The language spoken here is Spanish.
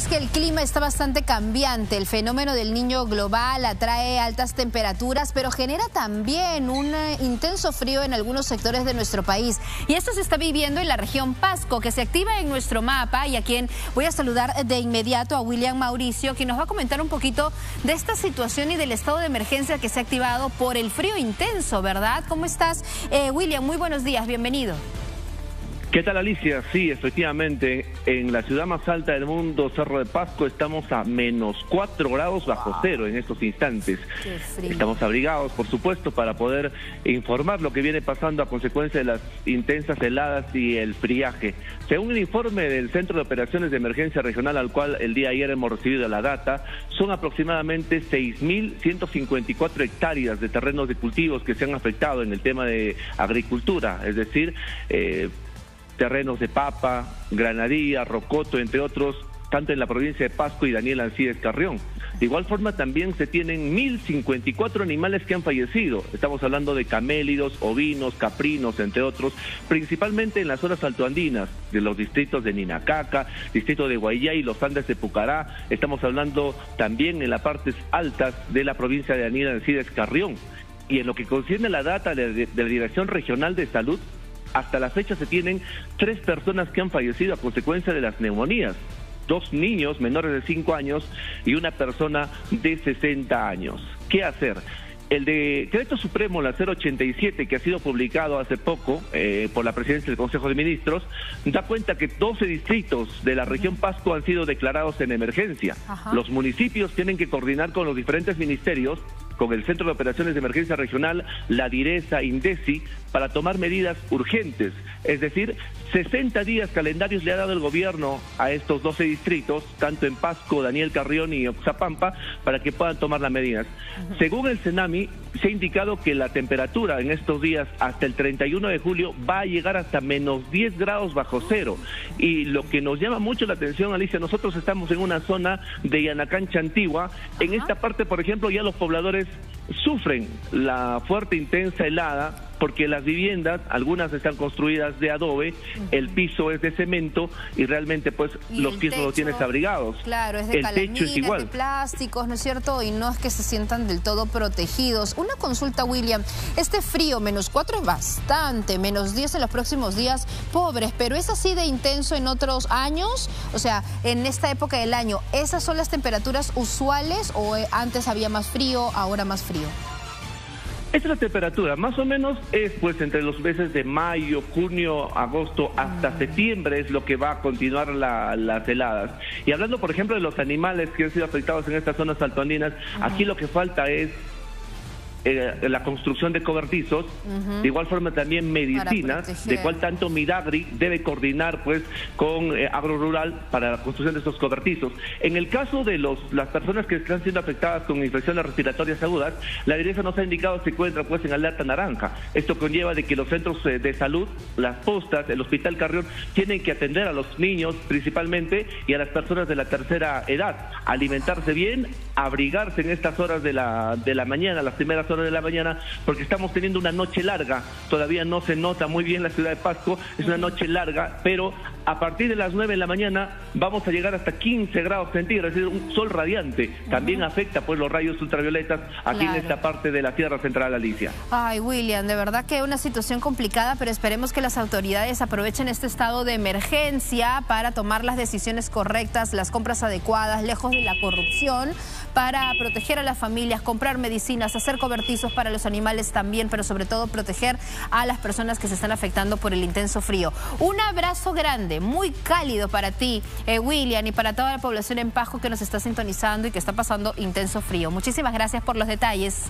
es que el clima está bastante cambiante. El fenómeno del niño global atrae altas temperaturas, pero genera también un eh, intenso frío en algunos sectores de nuestro país. Y esto se está viviendo en la región Pasco, que se activa en nuestro mapa y a quien voy a saludar de inmediato a William Mauricio, quien nos va a comentar un poquito de esta situación y del estado de emergencia que se ha activado por el frío intenso, ¿verdad? ¿Cómo estás? Eh, William, muy buenos días, bienvenido. ¿Qué tal Alicia? Sí, efectivamente, en la ciudad más alta del mundo, Cerro de Pasco, estamos a menos 4 grados bajo cero en estos instantes. Estamos abrigados, por supuesto, para poder informar lo que viene pasando a consecuencia de las intensas heladas y el friaje. Según el informe del Centro de Operaciones de Emergencia Regional, al cual el día ayer hemos recibido la data, son aproximadamente 6.154 hectáreas de terrenos de cultivos que se han afectado en el tema de agricultura, es decir, eh, terrenos de papa, granadilla, rocoto, entre otros, tanto en la provincia de Pasco y Daniel Ancides Carrión. De igual forma también se tienen 1.054 animales que han fallecido. Estamos hablando de camélidos, ovinos, caprinos, entre otros, principalmente en las zonas altoandinas de los distritos de Ninacaca, distrito de Guayá y los Andes de Pucará. Estamos hablando también en las partes altas de la provincia de Daniel Ancides Carrión. Y en lo que concierne a la data de la Dirección Regional de Salud, hasta la fecha se tienen tres personas que han fallecido a consecuencia de las neumonías. Dos niños menores de 5 años y una persona de 60 años. ¿Qué hacer? El decreto supremo, la 087, que ha sido publicado hace poco eh, por la presidencia del Consejo de Ministros, da cuenta que 12 distritos de la región Pasco han sido declarados en emergencia. Los municipios tienen que coordinar con los diferentes ministerios con el Centro de Operaciones de Emergencia Regional, la DIRESA, INDECI, para tomar medidas urgentes. Es decir, 60 días calendarios le ha dado el gobierno a estos 12 distritos, tanto en Pasco, Daniel Carrión y Oxapampa, para que puedan tomar las medidas. Según el CENAMI, se ha indicado que la temperatura en estos días hasta el 31 de julio va a llegar hasta menos 10 grados bajo cero. Y lo que nos llama mucho la atención, Alicia, nosotros estamos en una zona de Yanacancha Antigua. En esta parte, por ejemplo, ya los pobladores sufren la fuerte, intensa helada porque las viviendas, algunas están construidas de adobe, el piso es de cemento y realmente pues los pisos los tienes abrigados. Claro, es de el techo es igual. de plásticos, ¿no es cierto? Y no es que se sientan del todo protegidos. Una consulta, William. Este frío, menos 4 es bastante, menos 10 en los próximos días, pobres, pero ¿es así de intenso en otros años? O sea, en esta época del año, ¿esas son las temperaturas usuales o eh, antes había más frío, ahora más frío? Esta es la temperatura, más o menos es pues entre los meses de mayo, junio, agosto hasta mm. septiembre es lo que va a continuar las heladas. Y hablando por ejemplo de los animales que han sido afectados en estas zonas altoandinas, aquí lo que falta es eh, la construcción de cobertizos, de igual forma también medicinas, de cual tanto Midagri debe coordinar pues con eh, Agro Rural para la construcción de estos cobertizos. En el caso de los, las personas que están siendo afectadas con infecciones respiratorias agudas, la dirección nos ha indicado que se encuentra pues en alerta naranja. Esto conlleva de que los centros eh, de salud, las postas, el Hospital Carrión, tienen que atender a los niños principalmente y a las personas de la tercera edad, alimentarse bien, abrigarse en estas horas de la, de la mañana, las primeras horas de la mañana, porque estamos teniendo una noche larga. Todavía no se nota muy bien la ciudad de Pasco, es una noche larga, pero a partir de las 9 de la mañana vamos a llegar hasta 15 grados centígrados, es decir, un sol radiante. También afecta pues los rayos ultravioletas aquí en esta parte de la Tierra Central, Alicia. Ay, William, de verdad que es una situación complicada, pero esperemos que las autoridades aprovechen este estado de emergencia para tomar las decisiones correctas, las compras adecuadas, lejos de la corrupción, para proteger a las familias, comprar medicinas, hacer cobertizos para los animales también, pero sobre todo proteger a las personas que se están afectando por el intenso frío. Un abrazo grande, muy cálido para ti, eh, William, y para toda la población en Pajo que nos está sintonizando y que está pasando intenso frío. Muchísimas gracias por los detalles.